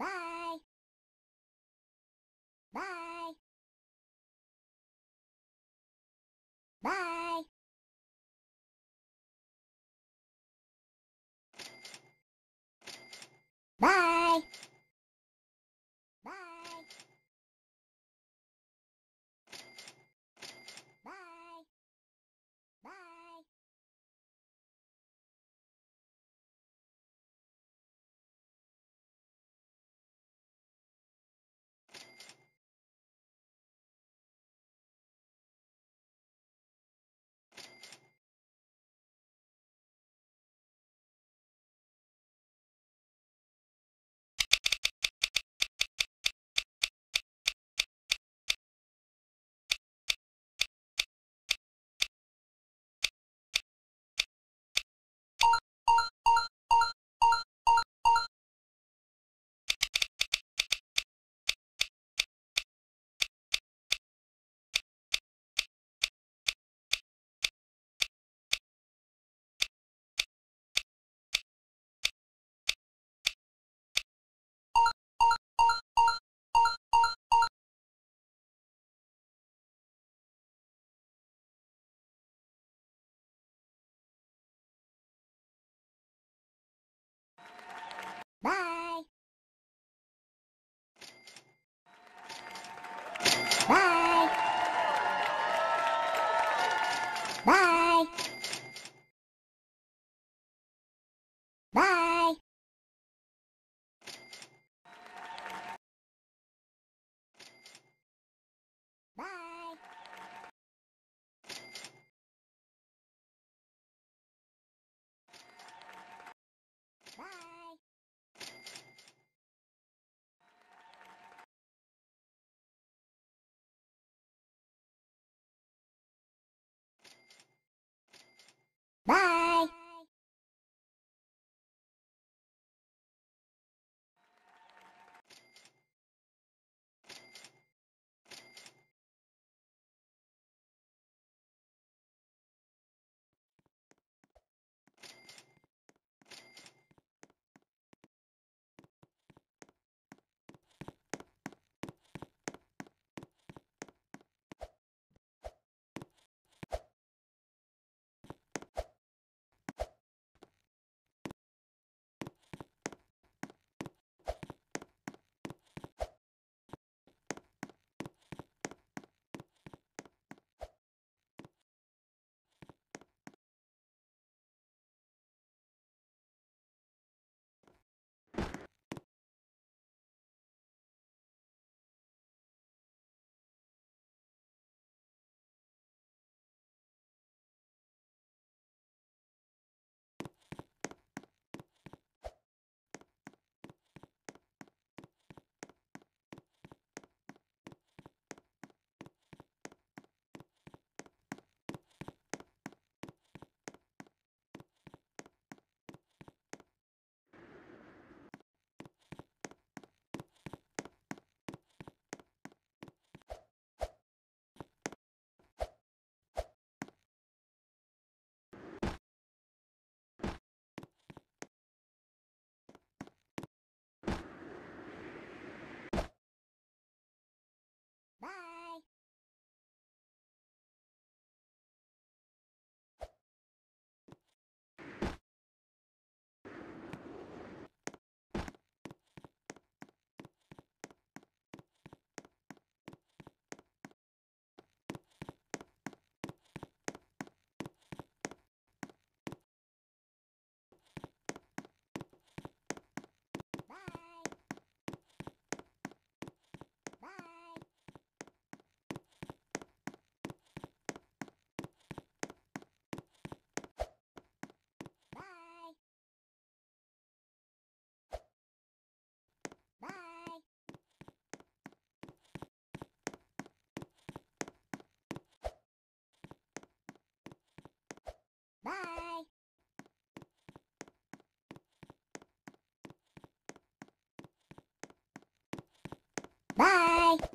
Bye. Bye. Bye. Bye. Bye. Bye. Bye.